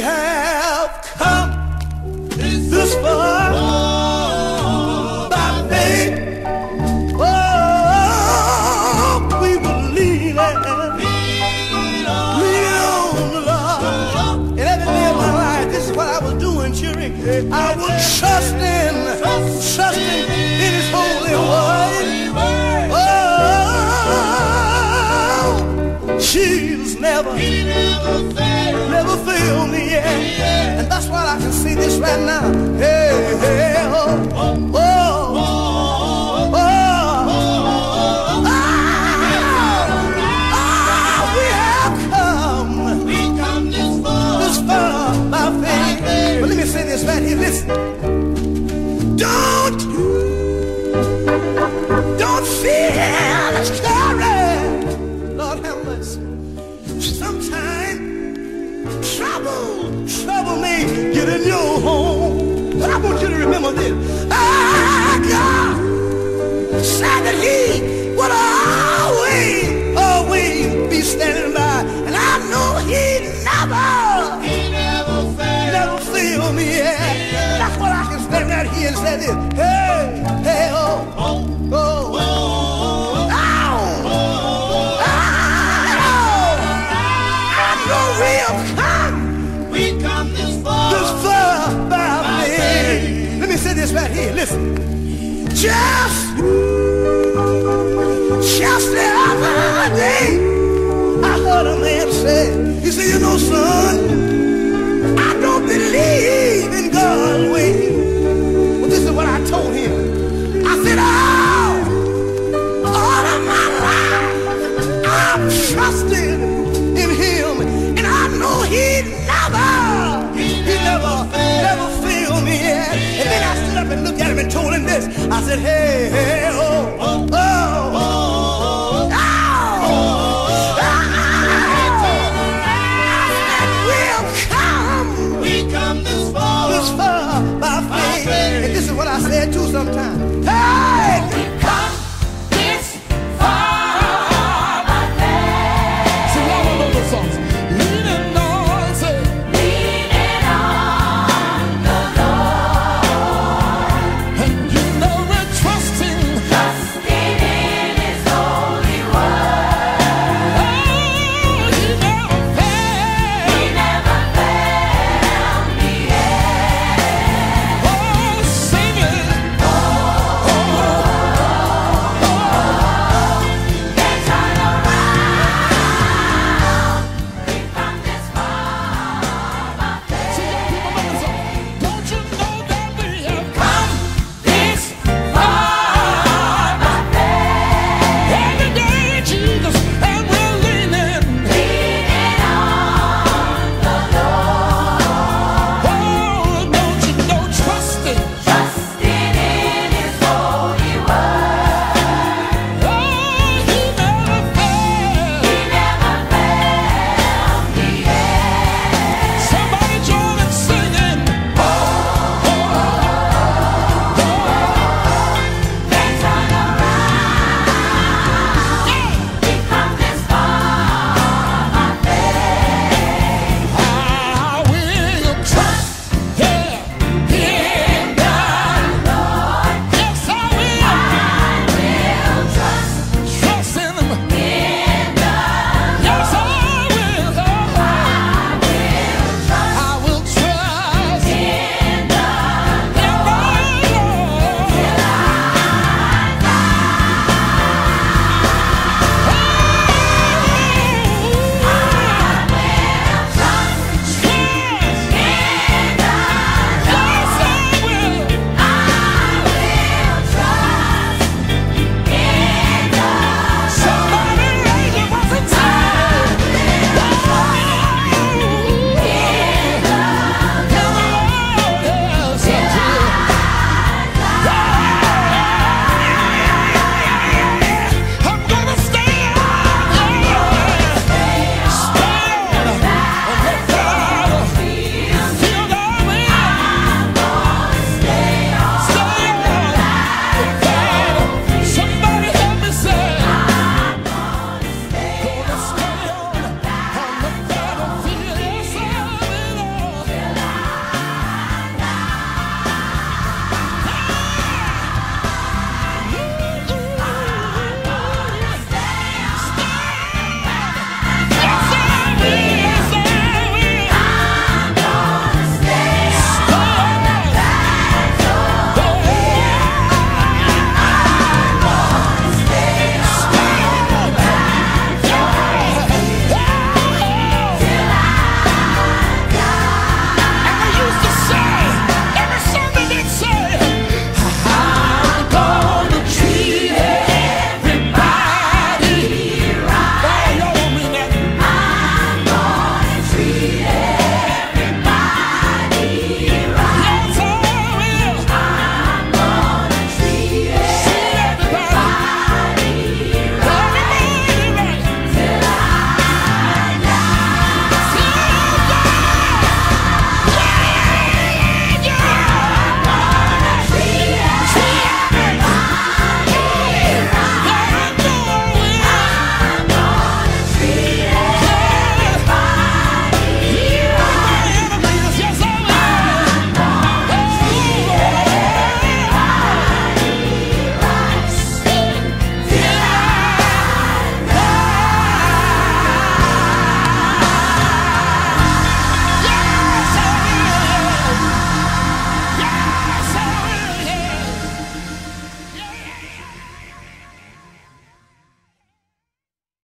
have come this far by faith. Oh, we on every day of my life, this is what I was doing, cheering. I was trusting, trusting in His holy word. Oh, she's never, never hey, He never, never failed me yet. That's what I can stand right here and say this. Hey, hey, oh, oh, oh. Faith. Let me say this right here. Listen. Just, just the other day, Heard a man say, he said, you know, son, I don't believe in God's way. Well, this is what I told him. I said, oh, all of my life, I've trusted in him, and I know he never, he never, never failed me yet. And then I stood up and looked at him and told him this. I said, hey, hey, oh, oh, oh.